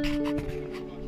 フフフ。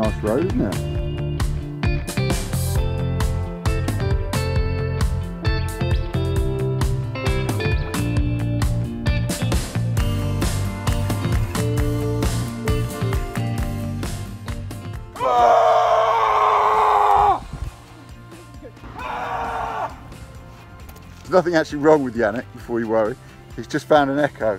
Nice road, isn't it? There's nothing actually wrong with Yannick before you worry. He's just found an echo.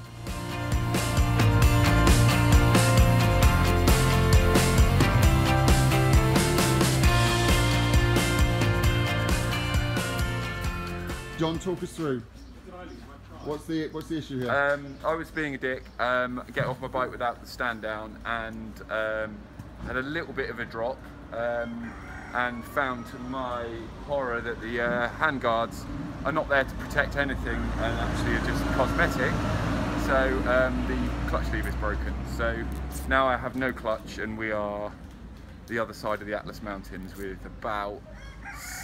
John, talk us through. What's the what's the issue here? Um, I was being a dick, um, get off my bike without the stand down, and um, had a little bit of a drop, um, and found to my horror that the uh, handguards are not there to protect anything, and actually are just cosmetic. So um, the clutch lever is broken. So now I have no clutch, and we are the other side of the Atlas Mountains with about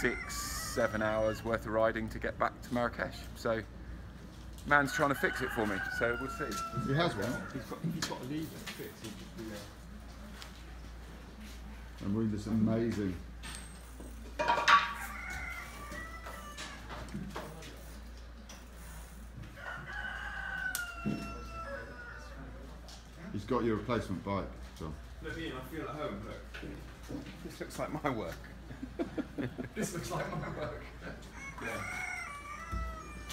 six, seven hours worth of riding to get back to Marrakesh. So man's trying to fix it for me, so we'll see. he has one. He's got, he's got a lever that fits. He'll be, uh, And we're this amazing. He's got your replacement bike, John. Look, Ian, I feel at home. Look. This looks like my work. this looks like my work. yeah.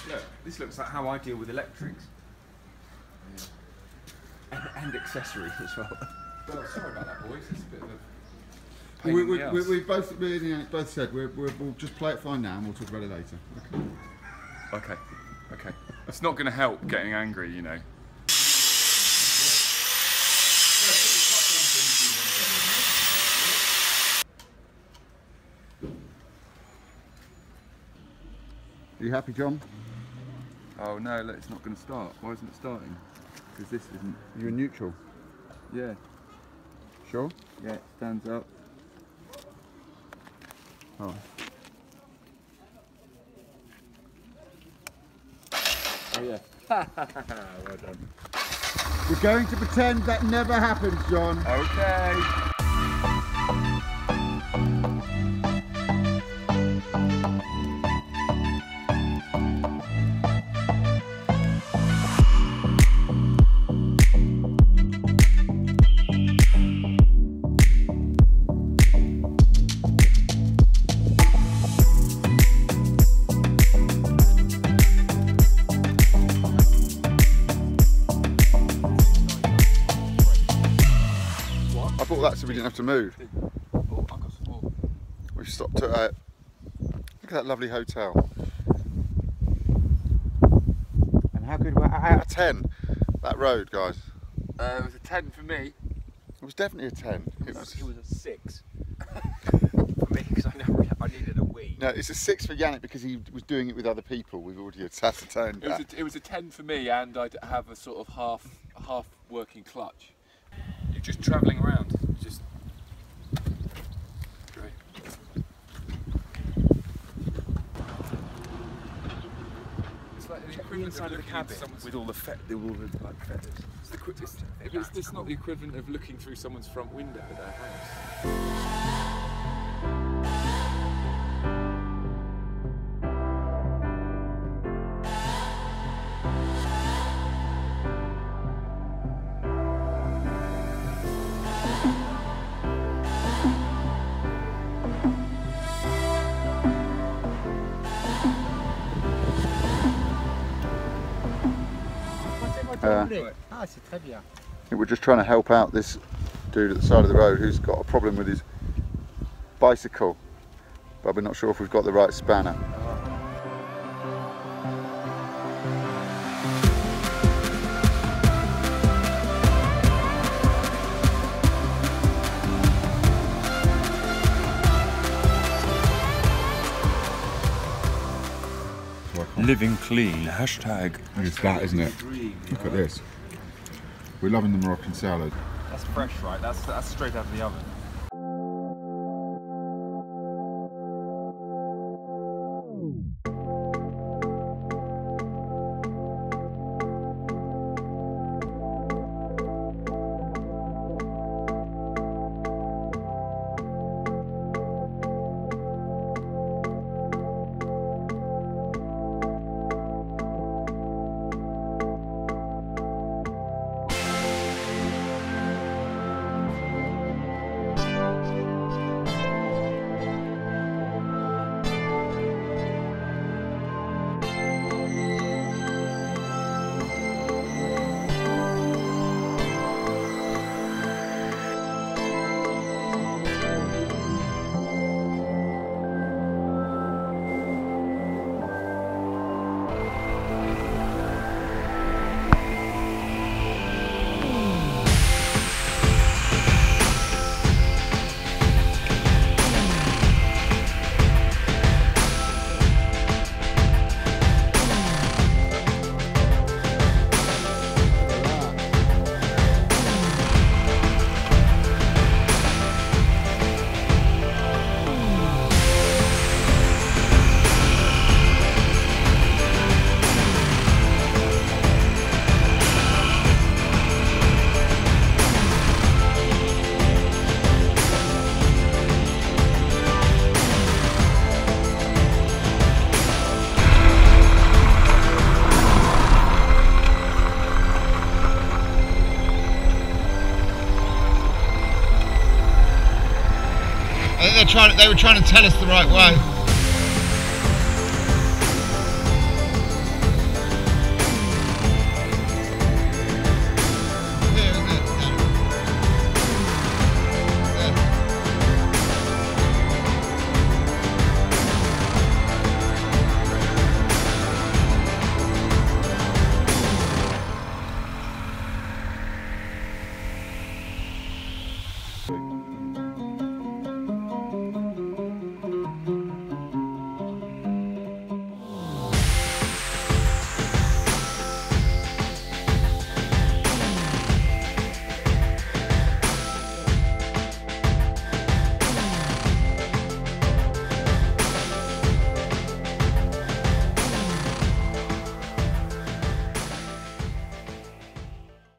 Look, this looks like how I deal with electrics. And, and accessories as well. well, sorry about that, boys. It's a bit of a We, pain we, in we, the we, we both, we and Yannick both said we're, we're, we'll just play it fine now and we'll talk about it later. Okay. Okay, okay. It's not going to help getting angry, you know. You happy, John? Oh no, look, it's not going to start. Why isn't it starting? Because this isn't. You're in neutral. Yeah, Sure? yeah, it stands up. Oh. Oh yeah. well done. We're going to pretend that never happened, John. Okay. Didn't have to move. Oh, I've got some more. We've stopped at uh, look at that lovely hotel. And how good were out of ten that road, guys? Uh, it was a 10 for me. It was definitely a ten. It was It was a six. For me, because I, never- I needed a wee. no, it's a six for Yannick because he was doing it with other people. We've already ascertained It was, that. a, it was a 10 for me, and I'd have a sort of half half working clutch. Just travelling around. Just. Great. It's like the equivalent inside of the cabin with all the fe- the, all the like feathers. It's, the, it's, it's, it's not the equivalent of looking through someone's front window at their house. Uh, Ah, c'est très bien. we're just trying to help out this dude at the side of the road who's got a problem with his bicycle, but we're not sure if we've got the right spanner. Living clean. Hashtag. It's that, isn't it? Look at this. We're loving the Moroccan salad. That's fresh, right? That's that's straight out of the oven. Trying. They were trying to tell us the right way.